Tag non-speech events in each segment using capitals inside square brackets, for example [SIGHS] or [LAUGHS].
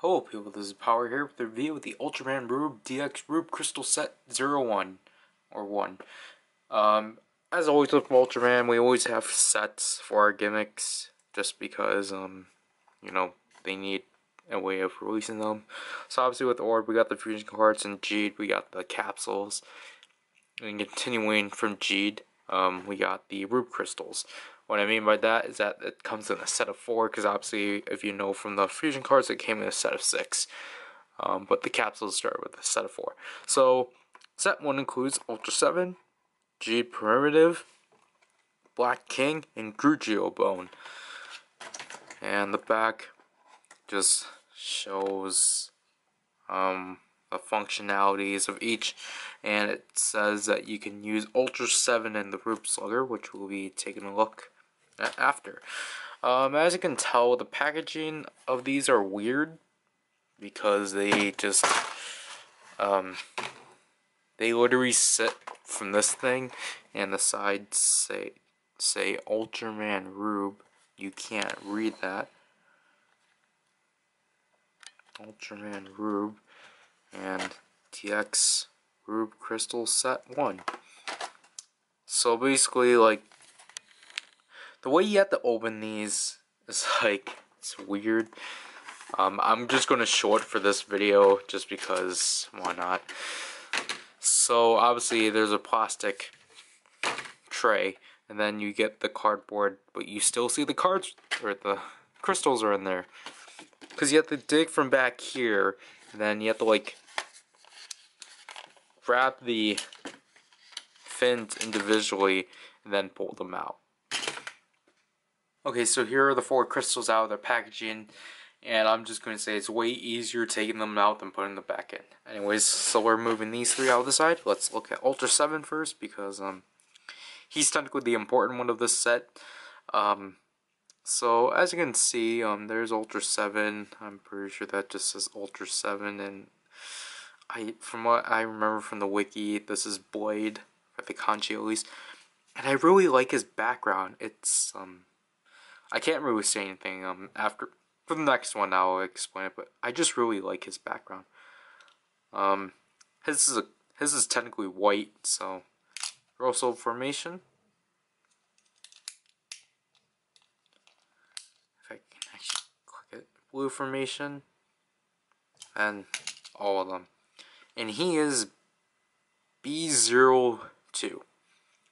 Hello people, this is Power here with a review of the Ultraman Rube DX Rube Crystal Set 01, or 1. Um, as always with Ultraman, we always have sets for our gimmicks, just because, um, you know, they need a way of releasing them. So obviously with Orb, we got the Fusion cards, and Geed, we got the capsules. And continuing from Geed, um, we got the Rube Crystals. What I mean by that is that it comes in a set of four, because obviously, if you know from the fusion cards, it came in a set of six. Um, but the capsules start with a set of four. So, set one includes Ultra 7, Geed Primitive, Black King, and Grugio Bone. And the back just shows um, the functionalities of each and it says that you can use Ultra 7 in the Rube Slugger which we'll be taking a look after. Um, as you can tell, the packaging of these are weird because they just um, they literally sit from this thing, and the sides say say Ultraman Rube. You can't read that. Ultraman Rube and DX Rube Crystal Set 1. So basically, like, the way you have to open these is [LAUGHS] like it's weird. Um, I'm just gonna show it for this video just because why not? So obviously there's a plastic tray and then you get the cardboard but you still see the cards or the crystals are in there because you have to dig from back here and then you have to like grab the fins individually and then pull them out. Okay, so here are the four crystals out of their packaging, and I'm just going to say it's way easier taking them out than putting them back in. Anyways, so we're moving these three out of the side. Let's look at Ultra 7 first, because um, he's technically the important one of this set. Um, so, as you can see, um, there's Ultra 7. I'm pretty sure that just says Ultra 7, and I, from what I remember from the wiki, this is Blade, for the kanji at least. And I really like his background. It's, um, I can't really say anything um after for the next one I'll explain it, but I just really like his background. Um his is a his is technically white, so Rosso formation. If I can actually click it. Blue formation. And all of them. And he is B02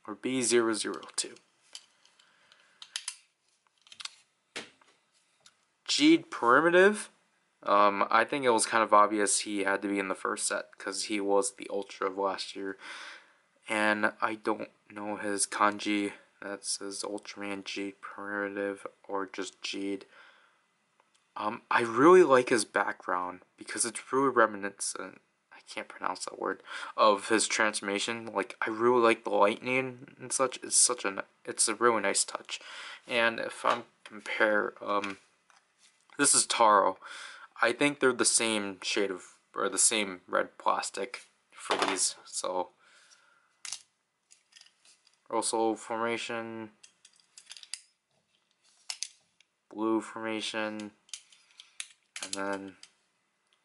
or B002. Geed Primitive. Um, I think it was kind of obvious he had to be in the first set because he was the Ultra of last year. And I don't know his kanji that says Ultraman Geed Primitive or just Geed. Um, I really like his background because it's really reminiscent. I can't pronounce that word of his transformation. Like I really like the lightning and such. It's such a it's a really nice touch. And if I'm compare um this is Taro. I think they're the same shade of, or the same red plastic for these, so. Rosso formation, blue formation, and then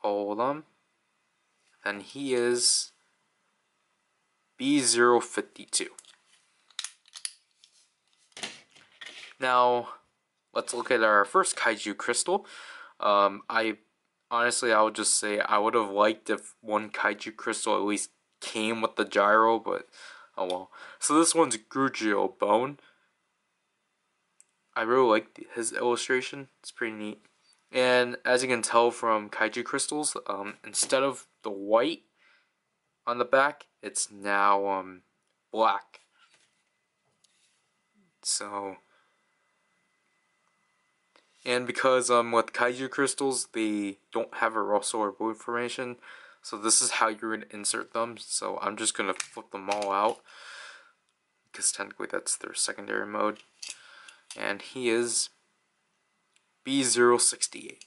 all of them. And he is B052. Now, let's look at our first kaiju crystal. Um, I honestly, I would just say I would have liked if one kaiju crystal at least came with the gyro, but oh well. So this one's Grugio Bone. I really like his illustration. It's pretty neat. And as you can tell from kaiju crystals, um, instead of the white on the back, it's now um, black. So and because um with kaiju crystals they don't have a Rosso or blue formation, so this is how you're gonna insert them. So I'm just gonna flip them all out because technically that's their secondary mode. And he is B068.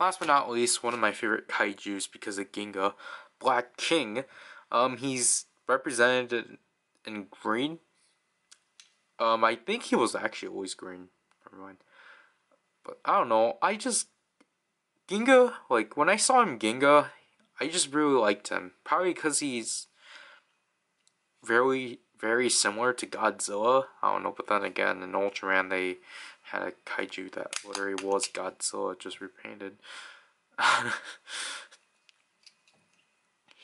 Last but not least, one of my favorite kaijus because of Ginga, Black King. Um, he's represented in green um, I think he was actually always green. Never mind. But I don't know. I just Ginga, like when I saw him Ginga, I just really liked him. Probably because he's very, very similar to Godzilla. I don't know, but then again, in Ultraman, they had a kaiju that literally was Godzilla, just repainted. [LAUGHS]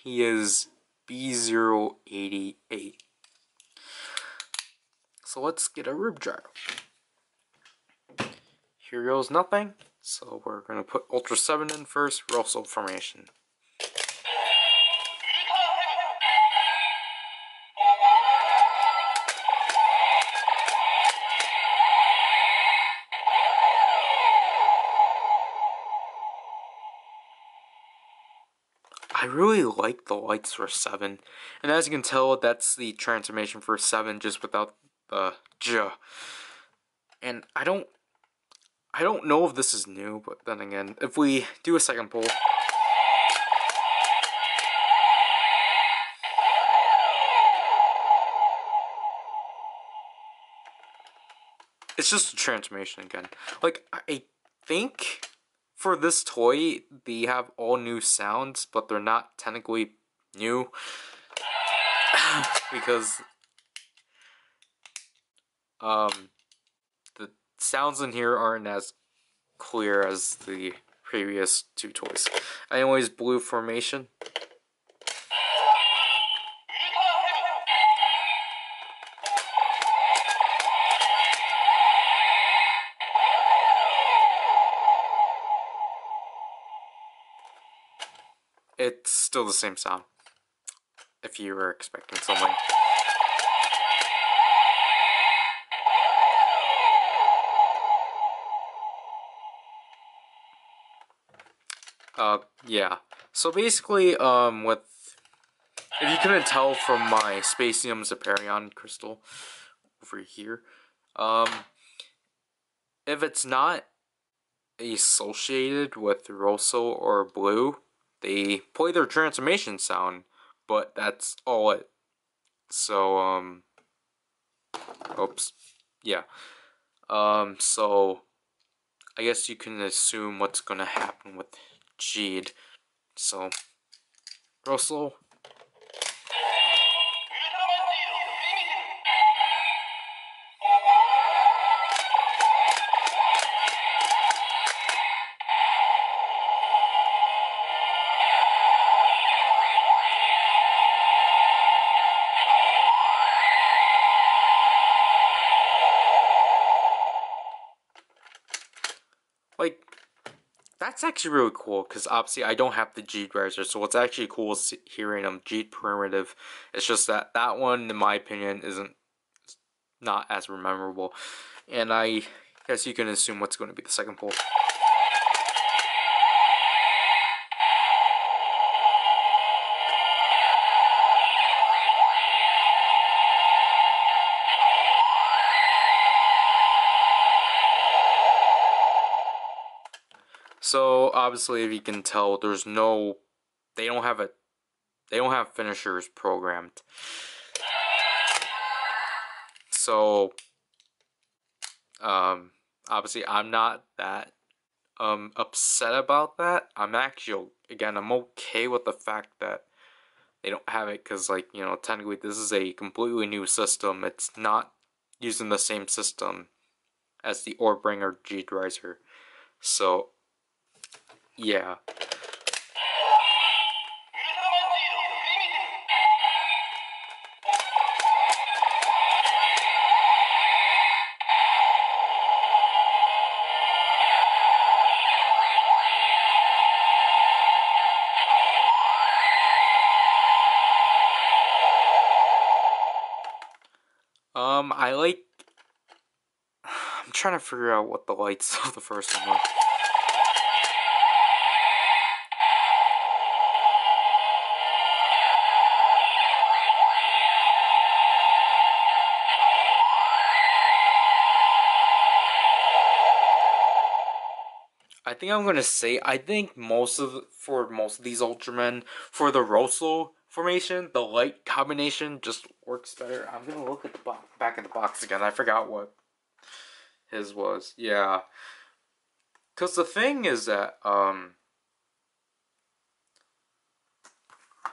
he is B088. So let's get a Rube Gyro. Here goes nothing. So we're going to put Ultra 7 in first, Rosso formation. I really like the lights for 7. And as you can tell, that's the transformation for 7 just without Uh, the J. And I don't I don't know if this is new, but then again, if we do a second pull. It's just a transformation again. Like, I think for this toy, they have all new sounds, but they're not technically new. [SIGHS] because um the sounds in here aren't as clear as the previous two toys. Anyways, blue formation. It's still the same sound. If you were expecting something. Uh, yeah. So basically, um, with if you couldn't tell from my Spacium Zeperion crystal over here, um, if it's not associated with Rosso or Blue, they play their transformation sound, but that's all it. So, um, oops, yeah. Um, so, I guess you can assume what's gonna happen with Geed. So, Rosso, that's actually really cool because obviously I don't have the Geed riser, so what's actually cool is hearing them Geed primitive. It's just that that one, in my opinion, isn't not as memorable, and I guess you can assume what's going to be the second pull. Obviously, if you can tell, there's no, they don't have a, they don't have finishers programmed. So, um, obviously, I'm not that um upset about that. I'm actually again, I'm okay with the fact that they don't have it because, like, you know, technically, this is a completely new system. It's not using the same system as the Orbbringer Geed Riser. So yeah. Um, I like. [SIGHS] I'm trying to figure out what the lights of the first one were. Think I'm gonna say I think most of for most of these Ultramen for the Rosso formation, the light combination just works better. I'm gonna look at the bo- back of the box again. I forgot what his was. Yeah. Because the thing is that, um,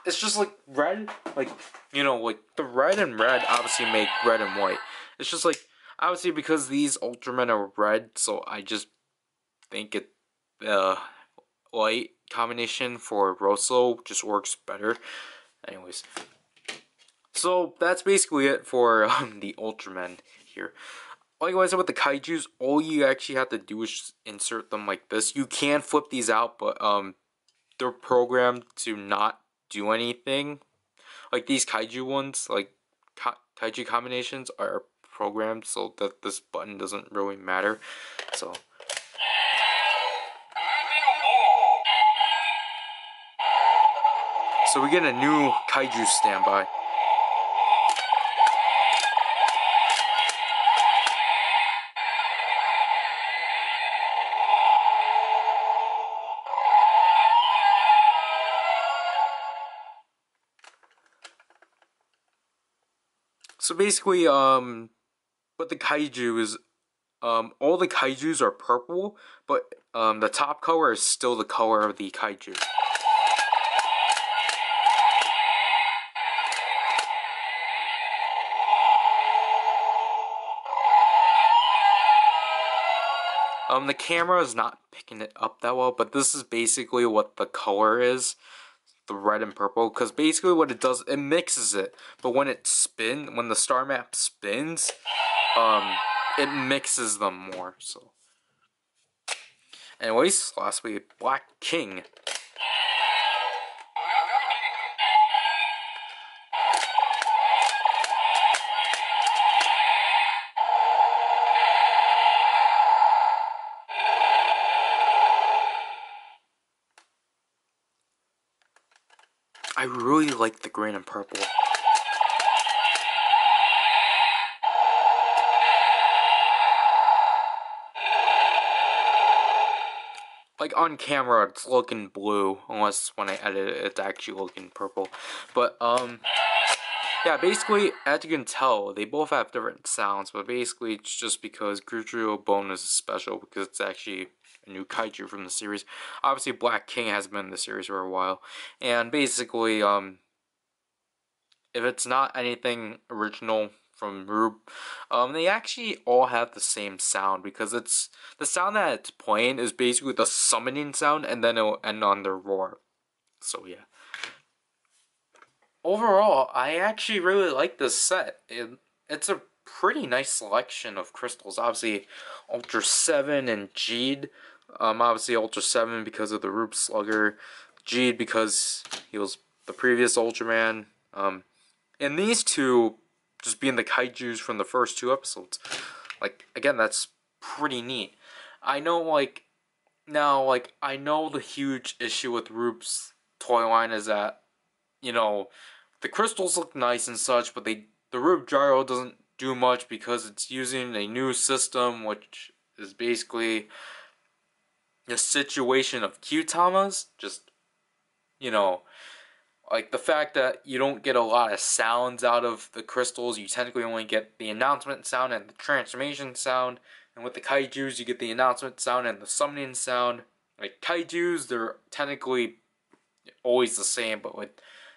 it's just like red, like, you know, like the red and red obviously make red and white. It's just like, obviously because these Ultramen are red, so I just think it, uh, white combination for Rosso just works better. Anyways, so that's basically it for [LAUGHS] um, the Ultramen here like I said with the kaijus, all you actually have to do is insert them like this. You can flip these out, but um, they're programmed to not do anything. Like these kaiju ones, like ka kaiju combinations are programmed so that this button doesn't really matter. So. So we get a new kaiju standby. So basically, um, what the kaiju is, um, all the kaijus are purple, but um, the top color is still the color of the kaiju. Um, the camera is not picking it up that well, but this is basically what the color is the red and purple because basically what it does it mixes it. But when it spin when the star map spins um it mixes them more so. Anyways lastly black king really like the green and purple. Like on camera, it's looking blue, unless when I edit it, it's actually looking purple. But, um, yeah, basically, as you can tell, they both have different sounds, but basically it's just because Grugio Bone is special because it's actually new kaiju from the series. Obviously, Black King has been in the series for a while, and basically, um, if it's not anything original from Rube, um, they actually all have the same sound because it's the sound that it's playing is basically the summoning sound, and then it'll end on the roar. So yeah. Overall, I actually really like this set. It, it's a pretty nice selection of crystals. Obviously, Ultra 7 and Geed um, obviously Ultra 7 because of the Rube Slugger, Geed because he was the previous Ultraman, um, and these two just being the kaijus from the first two episodes. Like, again, that's pretty neat. I know, like, now, like, I know the huge issue with Rube's toy line is that, you know, the crystals look nice and such, but they the Rube Gyro doesn't do much because it's using a new system, which is basically the situation of Kyutamas, just, you know, like the fact that you don't get a lot of sounds out of the crystals, you technically only get the announcement sound and the transformation sound, and with the kaijus, you get the announcement sound and the summoning sound. Like kaijus, they're technically always the same, but with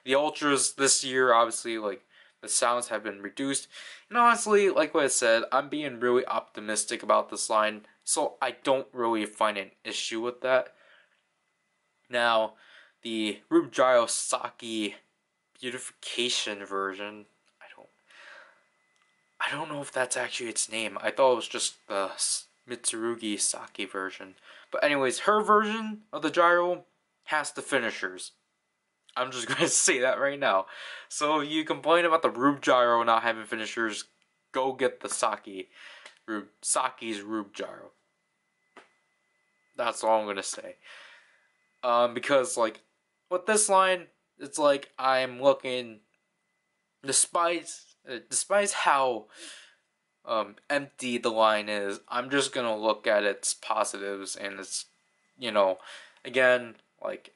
the ultras this year, obviously, like the sounds have been reduced. And honestly, like what I said, I'm being really optimistic about this line. So I don't really find an issue with that. Now, the Rube Gyro Saki beautification version, I don't I don't know if that's actually its name. I thought it was just the Mitsurugi Saki version. But anyways, her version of the gyro has the finishers. I'm just [LAUGHS] gonna say that right now. So if you complain about the Rube Gyro not having finishers, go get the Saki. Rube, Saki's Rube. That's all I'm gonna say. Um, because like with this line, it's like I'm looking, despite uh, despite how um, empty the line is, I'm just gonna look at its positives and its, you know, again like,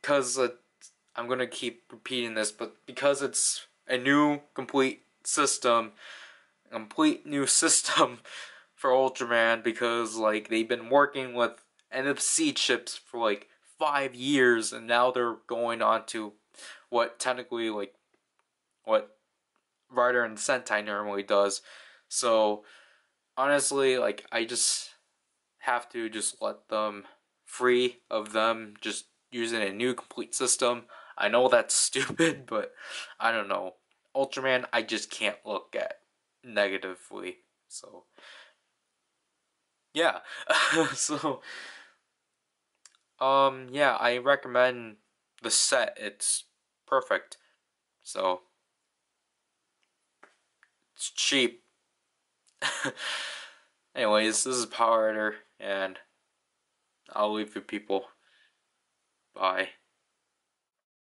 because I'm gonna keep repeating this, but because it's a new complete system, complete new [LAUGHS] system for Ultraman because like they've been working with NFC chips for like five years and now they're going on to what technically like what Rider and Sentai normally does. So honestly, like I just have to just let them free of them just using a new complete system. I know that's [LAUGHS] stupid, but I don't know. Ultraman, I just can't look at negatively. So, [LAUGHS] yeah. so, um, yeah, I recommend the set. It's perfect. So, it's cheap. [LAUGHS] Anyways, this is Power Rider, and I'll leave you people. Bye.